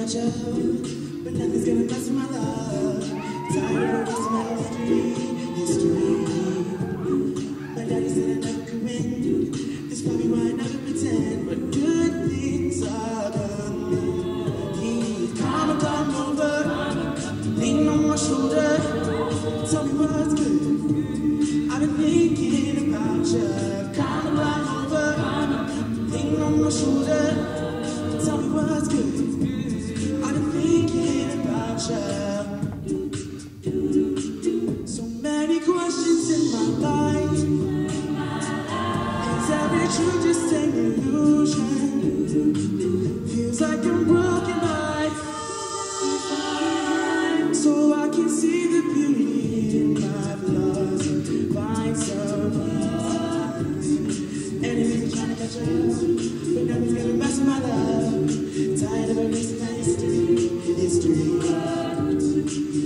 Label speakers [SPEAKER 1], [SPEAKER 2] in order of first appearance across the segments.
[SPEAKER 1] catch up, but nothing's gonna mess my love. Tired of wasting my history, history. My daddy said I never could win. That's probably why I never pretend. But good things are coming. Need karma come over. Lean on my shoulder. Tell me what's good.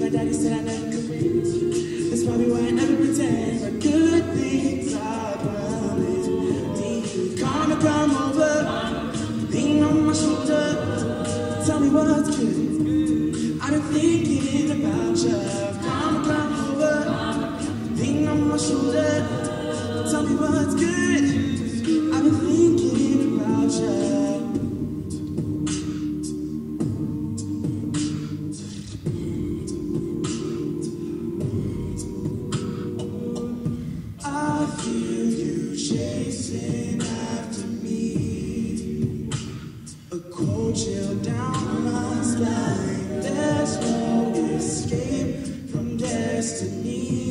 [SPEAKER 1] My daddy said I never could win. That's probably why I never pretend. But good things are. Need karma come over. Lean on my shoulder. Tell me what's good. I've been thinking. destiny.